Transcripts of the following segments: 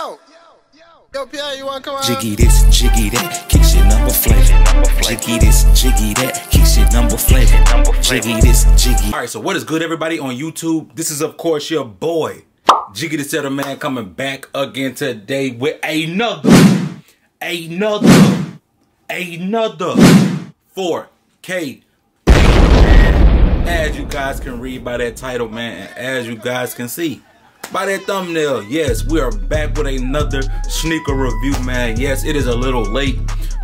Yo, yo, Pierre, you wanna come out? Jiggy this, jiggy that, kick shit number flavor. Jiggy this, jiggy that, kick shit number flavor. Jiggy this, jiggy. All right, so what is good, everybody on YouTube? This is, of course, your boy, Jiggy the Setter Man, coming back again today with another, another, another 4K. As you guys can read by that title, man, and as you guys can see by that thumbnail, yes, we are back with another sneaker review, man. Yes, it is a little late,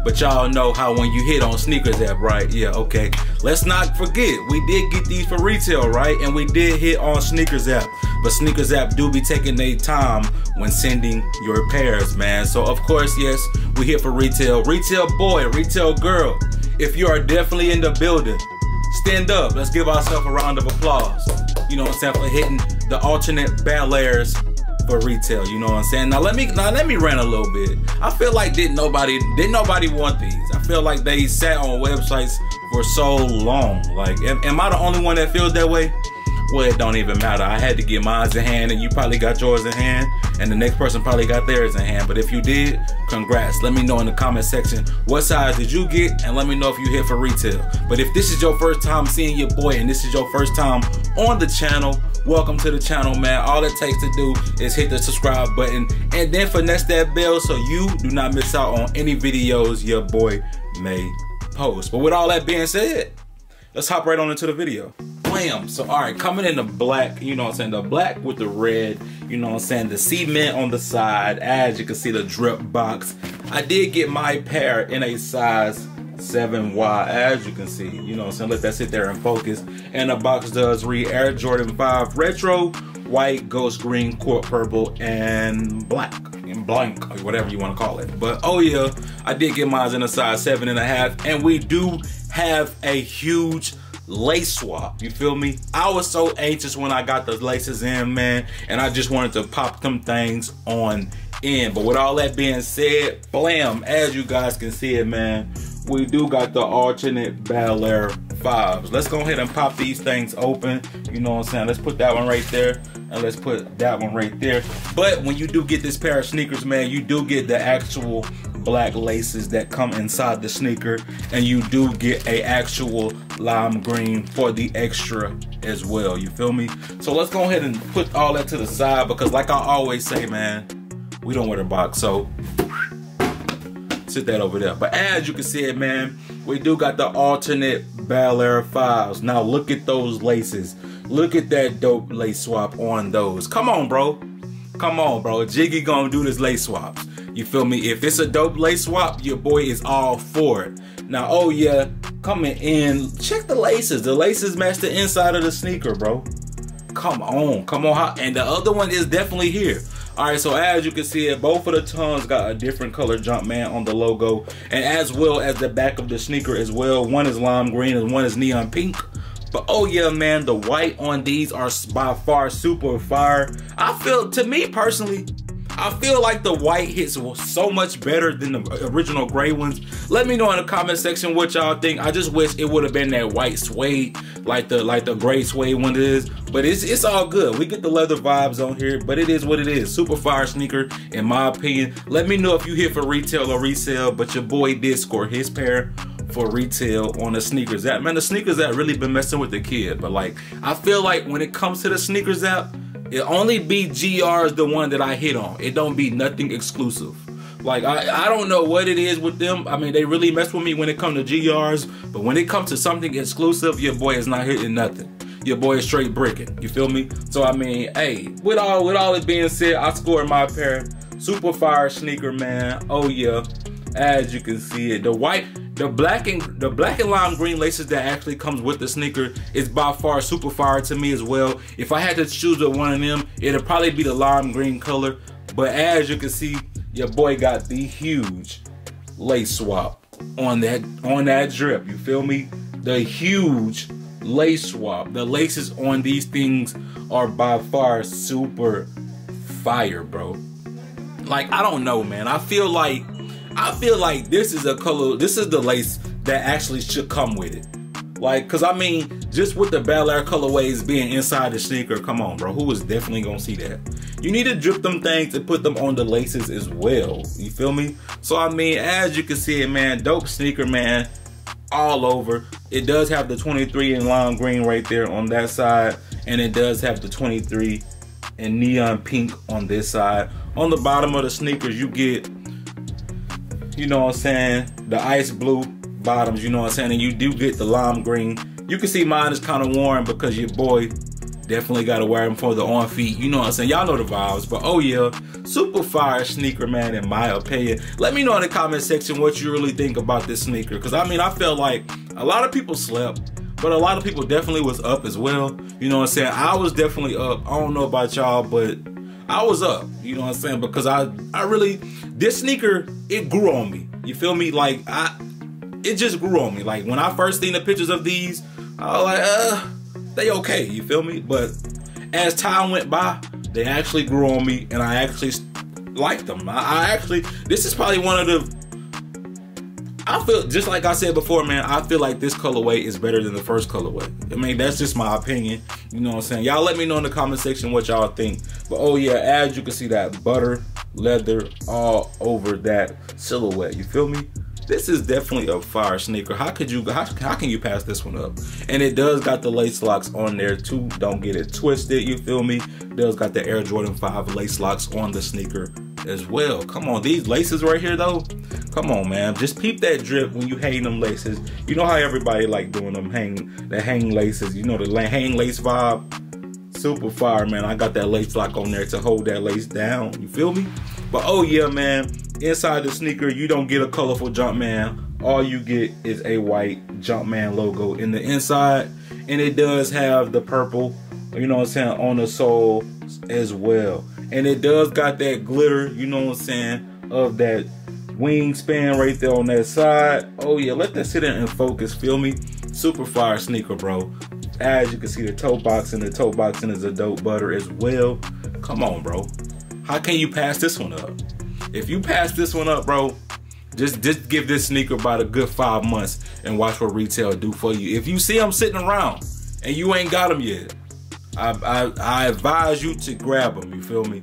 but y'all know how when you hit on SNKRS app, right? Yeah, okay. Let's not forget, we did get these for retail, right? And we did hit on SNKRS app, but SNKRS app do be taking their time when sending your pairs, man. So of course, yes, we here for retail. Retail boy, retail girl. If you are definitely in the building, stand up. Let's give ourselves a round of applause. You know what I'm saying for hitting the alternate Bel Airs for retail. You know what I'm saying? Now let me now let me rant a little bit. I feel like didn't nobody didn't nobody want these. I feel like they sat on websites for so long. Like, am, am I the only one that feels that way? Well, it don't even matter. I had to get mine in hand, and you probably got yours in hand, and the next person probably got theirs in hand. But if you did, congrats. Let me know in the comment section what size did you get, and let me know if you hit for retail. But if this is your first time seeing your boy, and this is your first time on the channel, welcome to the channel, man. All it takes to do is hit the subscribe button, and then finesse that bell so you do not miss out on any videos your boy may post. But with all that being said, let's hop right on into the video. So, all right, coming in the black, you know what I'm saying? The black with the red, you know what I'm saying? The cement on the side, as you can see, the drip box. I did get my pair in a size 7Y, as you can see. You know what I'm saying? Let that sit there and focus. And the box does read Air Jordan 5 Retro, white, ghost green, court purple, and black. And blank, or whatever you want to call it. But, oh yeah, I did get mine in a size seven and a half. And we do have a huge lace swap. You feel me? I was so anxious when I got the laces in, man, and I just wanted to pop them things on in. But with all that being said, blam, as you guys can see it, man, we do got the alternate Bel Air 5s. Let's go ahead and pop these things open. You know what I'm saying? Let's put that one right there. And let's put that one right there. But when you do get this pair of sneakers, man, you do get the actual black laces that come inside the sneaker and you do get a actual lime green for the extra as well you feel me? So let's go ahead and put all that to the side because like i always say man we don't wear the box so sit that over there. But as you can see it man we do got the alternate Bel Air 5s now look at those laces. Look at that dope lace swap on those. Come on bro. Come on bro. Jiggy gonna do this lace swaps you feel me? If it's a dope lace swap, your boy is all for it. Now, oh yeah, coming in, check the laces. The laces match the inside of the sneaker, bro. Come on, come on. And the other one is definitely here. All right, so as you can see both of the tongues got a different color Jumpman on the logo, and as well as the back of the sneaker as well. One is lime green and one is neon pink. But oh yeah, man, the white on these are by far super fire. I feel, to me personally, I feel like the white hits were so much better than the original gray ones. Let me know in the comment section what y'all think. I just wish it would have been that white suede, like the like the gray suede one is. But it's it's all good. We get the leather vibes on here, but it is what it is. Super fire sneaker, in my opinion. Let me know if you hit for retail or resale, but your boy did score his pair for retail on the SNKRS app. Man, the SNKRS app really been messing with the kid. But like, I feel like when it comes to the SNKRS app, it only be GR's the one that I hit on. It don't be nothing exclusive. Like I, I don't know what it is with them. I mean, they really mess with me when it comes to GRs, but when it comes to something exclusive, your boy is not hitting nothing. Your boy is straight bricking. You feel me? So I mean, hey, with all with all it being said, I scored my pair. Super fire sneaker, man. Oh yeah. As you can see it, the white the black and the black and lime green laces that actually comes with the sneaker is by far super fire to me as well. If I had to choose one of them, it'd probably be the lime green color. But as you can see, your boy got the huge lace swap on that on that drip. You feel me? The huge lace swap. The laces on these things are by far super fire, bro. Like I don't know, man. I feel like I feel like this is a color, this is the lace that actually should come with it. Like, cause I mean, just with the Bel Air colorways being inside the sneaker, come on, bro. Who is definitely gonna see that? You need to drip them things and put them on the laces as well. You feel me? So I mean, as you can see it, man, dope sneaker, man, all over. It does have the 23 in lime green right there on that side, and it does have the 23 in neon pink on this side. On the bottom of the sneakers, you get, you know what I'm saying, the ice blue bottoms, you know what I'm saying, and you do get the lime green. You can see mine is kind of worn because your boy definitely got to wear them for the on feet. You know what I'm saying? Y'all know the vibes. But oh yeah, super fire sneaker, man, in my opinion. Let me know in the comment section what you really think about this sneaker. Because I mean, I felt like a lot of people slept. But a lot of people definitely was up as well. You know what I'm saying? I was definitely up. I don't know about y'all, but I was up. You know what I'm saying? Because I I really this sneaker, it grew on me. You feel me? Like I it just grew on me. Like when I first seen the pictures of these, I was like, uh, they okay, you feel me? But as time went by, they actually grew on me and I actually liked them. I, I actually this is probably one of the I feel just like I said before, man. I feel like this colorway is better than the first colorway. I mean, that's just my opinion. You know what I'm saying? Y'all let me know in the comment section what y'all think. But oh yeah, as you can see that butter leather all over that silhouette. You feel me? This is definitely a fire sneaker. How could you how, how can you pass this one up? And it does got the lace locks on there too. Don't get it twisted, you feel me? It does got the Air Jordan 5 lace locks on the sneaker as well. Come on, these laces right here though. Come on, man. Just peep that drip when you hang them laces. You know how everybody like doing them hang the hang laces. You know the hang lace vibe. Super fire, man. I got that lace lock on there to hold that lace down. You feel me? But oh yeah, man. Inside the sneaker, you don't get a colorful Jumpman. All you get is a white Jumpman logo in the inside. And it does have the purple, you know what I'm saying, on the sole as well. And it does got that glitter, you know what I'm saying, of that wingspan right there on that side. Oh yeah, let that sit in and focus, feel me? Super fire sneaker, bro. As you can see, the toe box and the toe boxing is a dope butter as well. Come on, bro. How can you pass this one up? If you pass this one up, bro, just just give this sneaker about a good five months and watch what retail do for you. If you see them sitting around and you ain't got them yet, I I, I advise you to grab them. You feel me?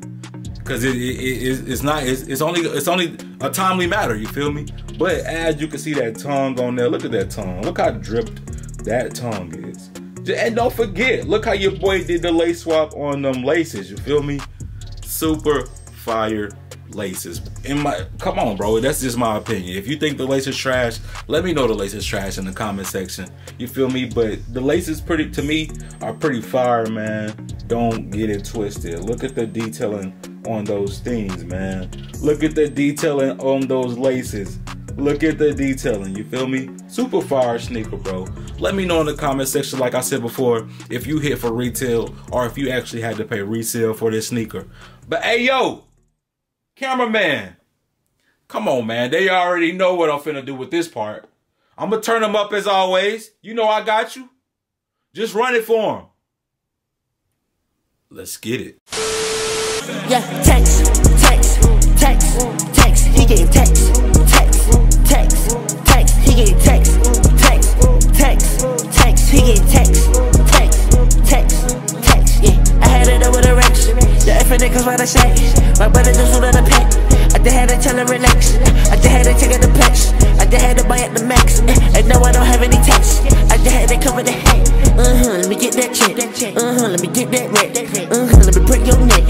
Because it, it, it, it's not it's, it's only it's only a timely matter. You feel me? But as you can see that tongue on there, look at that tongue. Look how dripped that tongue is. And don't forget, look how your boy did the lace swap on them laces. You feel me? Super fire laces. In my come on, bro. That's just my opinion. If you think the laces trash, let me know the laces trash in the comment section. You feel me? But the laces pretty to me are pretty fire, man. Don't get it twisted. Look at the detailing on those things, man. Look at the detailing on those laces. Look at the detailing, you feel me? Super fire sneaker, bro. Let me know in the comment section, like I said before, if you hit for retail or if you actually had to pay resale for this sneaker. But hey, yo, cameraman, come on, man. They already know what I'm finna do with this part. I'm gonna turn them up as always. You know I got you. Just run it for them. Let's get it. Yeah, text, text, text, text. He getting text, text, text. He getting text, text, text, text. He getting text, text, text, text. Yeah, I had it over the racks. The effort niggas what I say. My brother just wanted a pack. I just had to tell him relax. I just had to check out the plex. I just had to buy at the max. And no, I don't have any tax. I just had to cover the hat. Uh huh, let me get that check. Uh huh, let me get that rack. Uh huh, let me break your neck.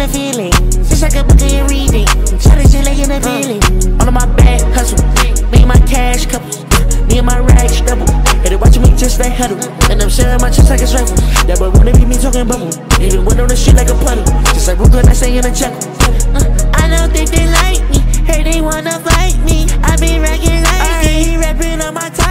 Catching the feeling. Just like a book of reading. Show that she laying the feeling. All of my bad hustle. Me and my cash couples. Me and my rags double. And they watching me just like huddle. And I'm sharing my chest like it's rifle. That boy wanna be me talking bubble. Even went on the street like a puddle. Just like Brooklyn, I say in a chuckle. Uh, I don't think they like me. Hey, they wanna fight me. I been racking like I me. Rapping on my tight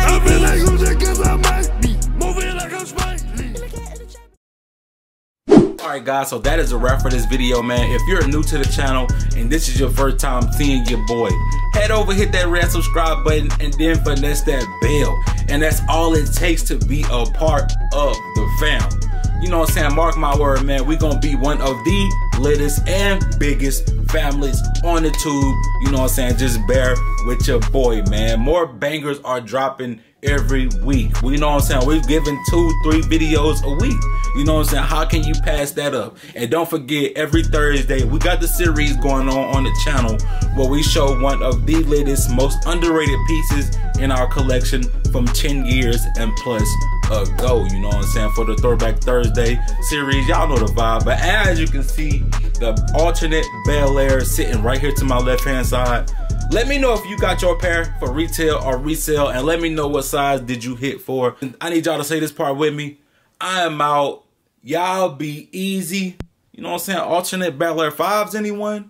Alright guys, so that is a wrap for this video, man. If you're new to the channel and this is your first time seeing your boy, head over, hit that red subscribe button, and then finesse that bell. And that's all it takes to be a part of the fam. you know what I'm saying? Mark my word, man. We gonna be one of the latest and biggest families on the tube. You know what I'm saying? Just bear with your boy, man. More bangers are dropping every week. We know what I'm saying? We're giving two, three videos a week. You know what I'm saying? How can you pass that up? And don't forget, every Thursday, we got the series going on on the channel where we show one of the latest, most underrated pieces in our collection from 10 years and plus ago. You know what I'm saying? For the Throwback Thursday series, y'all know the vibe. But as you can see, the alternate Bel Air sitting right here to my left hand side. Let me know if you got your pair for retail or resale and let me know what size did you hit for. I need y'all to say this part with me. I am out. Y'all be easy. You know what I'm saying? Alternate Bel Air 5s, anyone?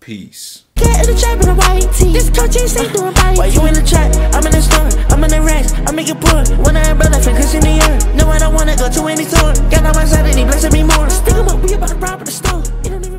Peace. Get in the trap in a white tee. This coach ain't safe doing body. While you in the trap, I'm in the store. I'm in the racks. I make it pour. When I umbrella fin, cause in the air. No, I don't wanna go to any store. Got on my side and he blessing me more. Stick 'em up, we about to rob the store.